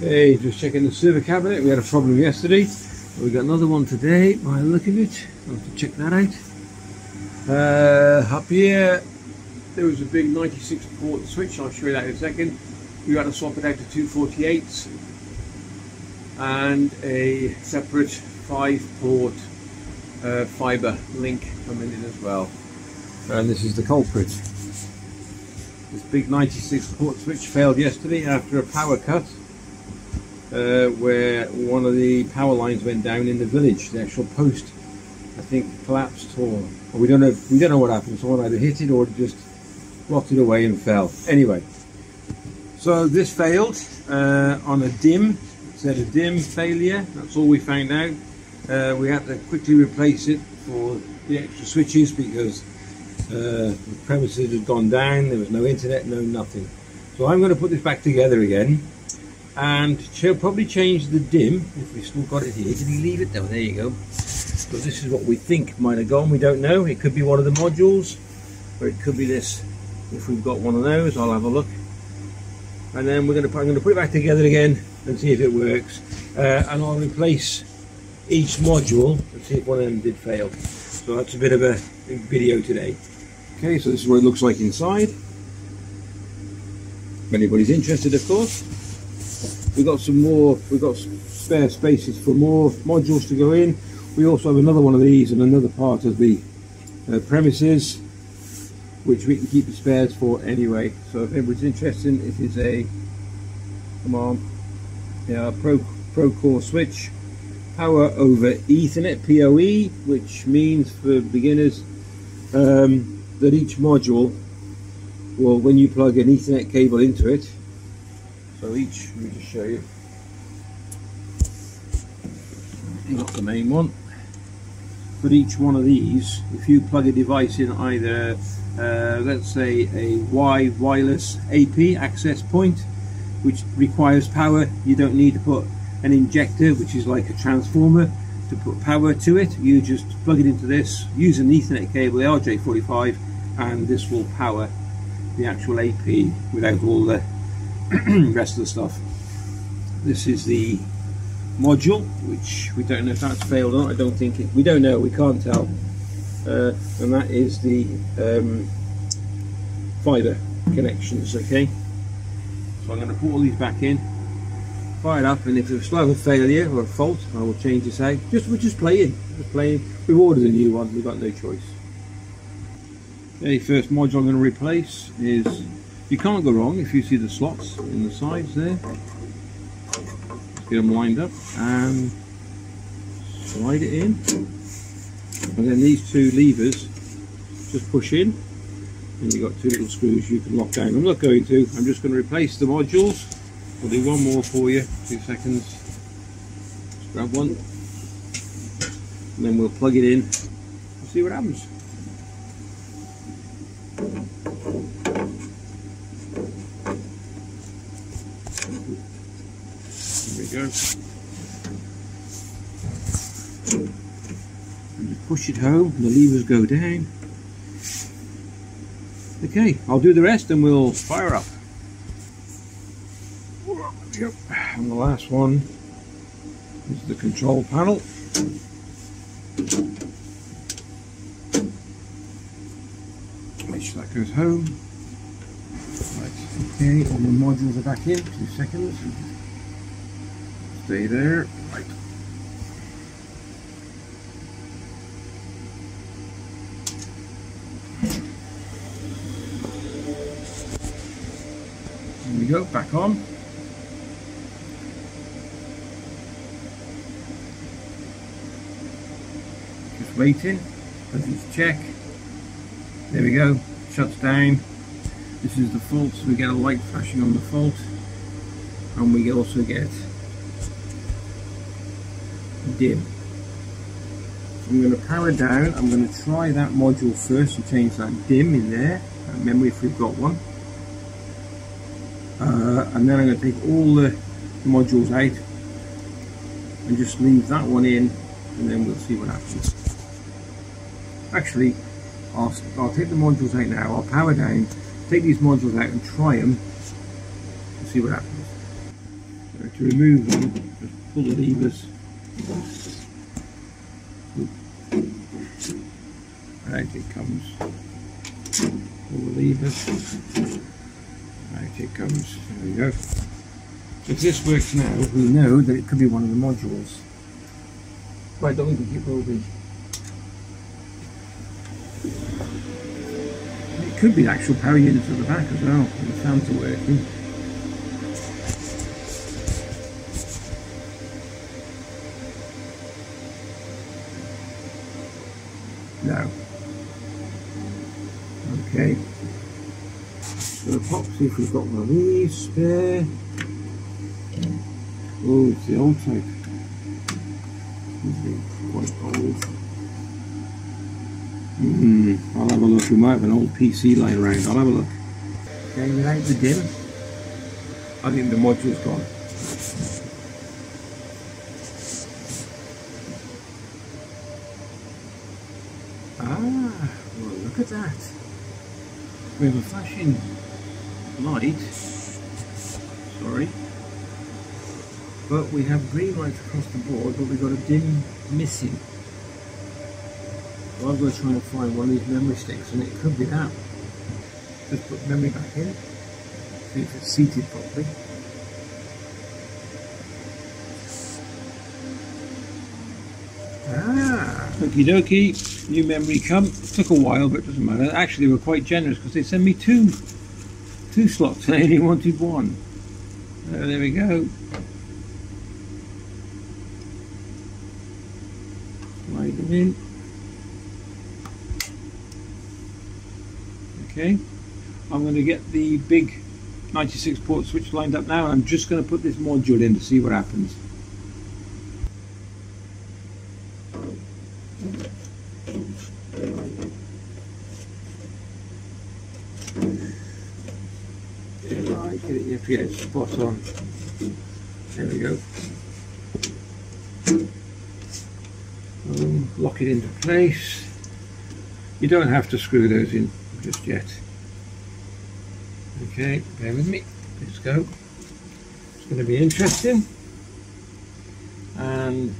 Okay, just checking the server cabinet. We had a problem yesterday. We got another one today by the look of it. I'll have to check that out. Uh, up here, there was a big 96 port switch. I'll show you that in a second. We had to swap it out to 248s and a separate 5 port uh, fiber link coming in as well. And this is the culprit. This big 96 port switch failed yesterday after a power cut uh, where one of the power lines went down in the village. The actual post, I think, collapsed, or, or we don't know. We don't know what happened. Someone either hit it or just rotted away and fell. Anyway, so this failed uh, on a DIMM. Said a DIMM failure. That's all we found out. Uh, we had to quickly replace it for the extra switches because uh, the premises had gone down. There was no internet, no nothing. So I'm going to put this back together again and she'll probably change the DIMM if we've still got it here. Did he leave it though? There you go. But this is what we think might have gone. We don't know. It could be one of the modules, or it could be this. If we've got one of those, I'll have a look. And then we're going to I'm going to put it back together again and see if it works. Uh, and I'll replace each module and see if one of them did fail. So that's a bit of a video today. Okay, so this is what it looks like inside. If anybody's interested, of course we've got some more we've got spare spaces for more modules to go in. We also have another one of these in another part of the uh, premises which we can keep the spares for anyway. So if anybody's interested it is a come on yeah pro ProCurve switch power over ethernet poe which means for beginners um, that each module well when you plug an ethernet cable into it so each, let me just show you. Got the main one. But each one of these, if you plug a device in either, uh, let's say a Y wireless AP access point, which requires power, you don't need to put an injector, which is like a transformer, to put power to it. You just plug it into this, use an Ethernet cable, the RJ45, and this will power the actual AP without all the rest of the stuff. This is the module, which we don't know if that's failed or not. I don't think it. We don't know. We can't tell. Uh, and that is the um, fiber connections. Okay. So I'm going to put all these back in, fire it up, and if there's a failure or a fault, I will change this out. Just we're just playing, just playing. We've ordered a new one. We've got no choice. Okay, first module I'm going to replace is you can't go wrong if you see the slots in the sides there. get them lined up and slide it in. And then these two levers just push in and you've got two little screws you can lock down. I'm not going to, I'm just going to replace the modules. I'll do one more for you, two seconds. Just grab one and then we'll plug it in and see what happens. And you push it home, the levers go down. Okay, I'll do the rest and we'll fire up. Yep, and the last one is the control panel. Make sure that goes home. Right, okay, all the modules are back in, two seconds. Stay there. Right. Here we go, back on. Just waiting, does its check. There we go, shuts down. This is the fault, so we get a light flashing on the fault. And we also get DIMM. I'm going to power down. I'm going to try that module first and change that DIMM in there, that memory if we've got one. Uh, and then I'm going to take all the, modules out and just leave that one in and then we'll see what happens. Actually, I'll, I'll take the modules out now, I'll power down, take these modules out and try them and see what happens. So to remove them, just pull the levers. Right, it comes. The levers. Right, it comes. There we go. If this works now, we know that it could be one of the modules. Right, don't think it will be. It could be the actual power unit at the back as well, the fans are working. No. Okay. So pop, see if we've got one of these spare. Oh, it's the old type. Quite old. Hmm, I'll have a look. We might have an old PC lying around. I'll have a look. Okay, without the DIMM, I think the module's gone. Ah, well, look at that. We have a flashing light. Sorry. But we have green lights across the board, but we've got a DIMM missing. I'm going to try and find one of these memory sticks, and it could be that. Just put memory back in, see if it's seated properly. Okie dokie, new memory come. Took a while, but it doesn't matter. Actually, they were quite generous because they sent me two, two slots. I only wanted one. Uh, there we go. Slide them in. Okay, I'm going to get the big 96 port switch lined up now and I'm just going to put this module in to see what happens. Right, you have to get it spot on. There we go. Um, lock it into place. You don't have to screw those in just yet. Okay, bear with me. Let's go. It's going to be interesting. And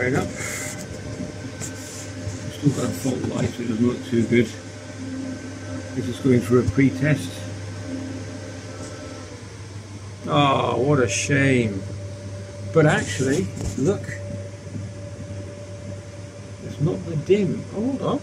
it up. Still got a fault light, so it doesn't look too good. This is going through a pre-test. Oh, what a shame. But actually, look, it's not the DIMM. Oh, hold on.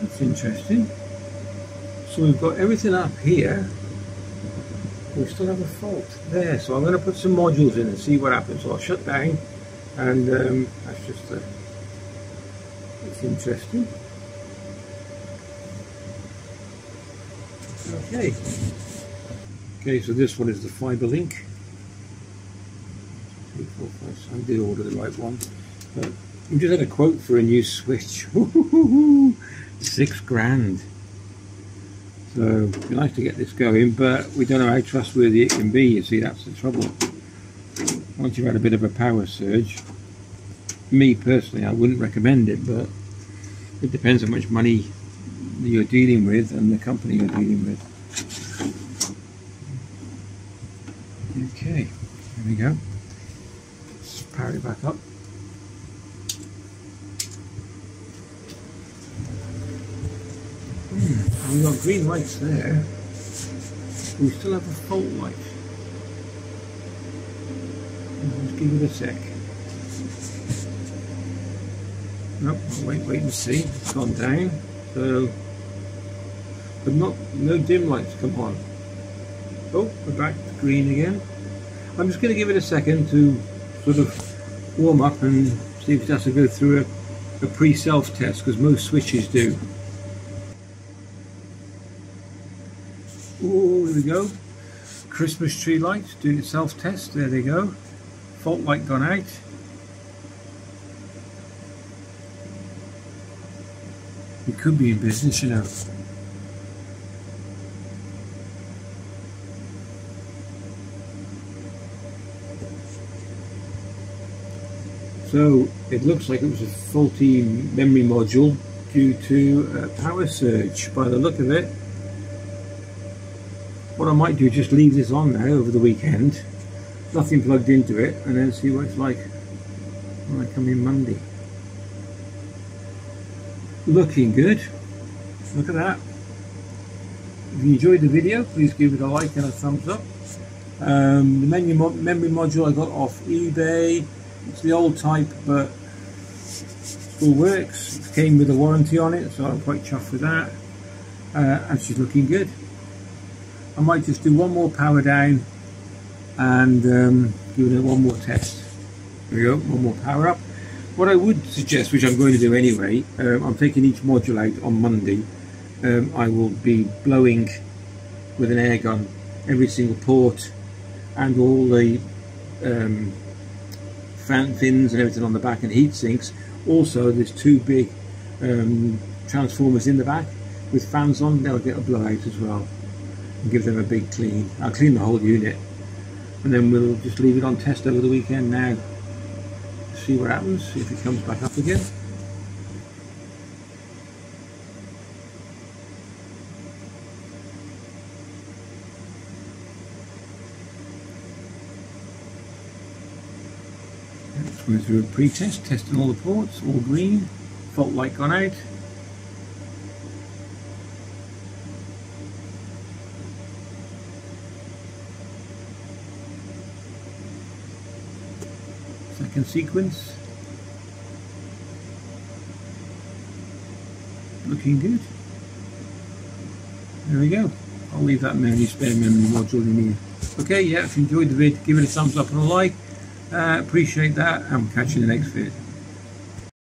That's interesting. So we've got everything up here. We still have a fault there. So I'm going to put some modules in and see what happens. So I'll shut down and um, that's just the, it's interesting. Okay. Okay, so this one is the fiber link. I did order the right one. But we just had a quote for a new switch. Six grand. So it'd be nice to get this going, but we don't know how trustworthy it can be. You see, that's the trouble. Once you've had a bit of a power surge, me personally, I wouldn't recommend it, but it depends how much money you're dealing with and the company you're dealing with. Okay, there we go. Power it back up. We've got green lights there. We still have a fault light. Let's give it a sec. Nope, I'll wait, wait and see. It's gone down. So, but not no DIMM lights come on. Oh, we're back to green again. I'm just going to give it a second to sort of warm up and see if it has to go through a, a pre-self test because most switches do. Oh, here we go. Christmas tree light, doing its self-test. There they go. Fault light gone out. You could be in business, you know. So it looks like it was a faulty memory module due to a power surge by the look of it. What I might do is just leave this on now over the weekend, nothing plugged into it, and then see what it's like when I come in Monday. Looking good. Look at that. If you enjoyed the video, please give it a like and a thumbs up. Um, the menu mo memory module I got off eBay. It's the old type, but still works. It came with a warranty on it, so I'm quite chuffed with that. Uh, and she's looking good. I might just do one more power down and um, give it one more test. There we go, one more power up. What I would suggest, which I'm going to do anyway, um, I'm taking each module out on Monday. Um, I will be blowing with an air gun every single port and all the um, fan fins and everything on the back and heat sinks. Also, there's two big um, transformers in the back with fans on. They'll get a blowout as well give them a big clean. I'll clean the whole unit and then we'll just leave it on test over the weekend now. See what happens, see if it comes back up again. Let's through a pre-test, testing all the ports, all green, fault light gone out. Second sequence. Looking good. There we go. I'll leave that memory spare memory module in here. Okay, yeah, if you enjoyed the vid, give it a thumbs up and a like. Uh, appreciate that, and we'll catch you in the next vid.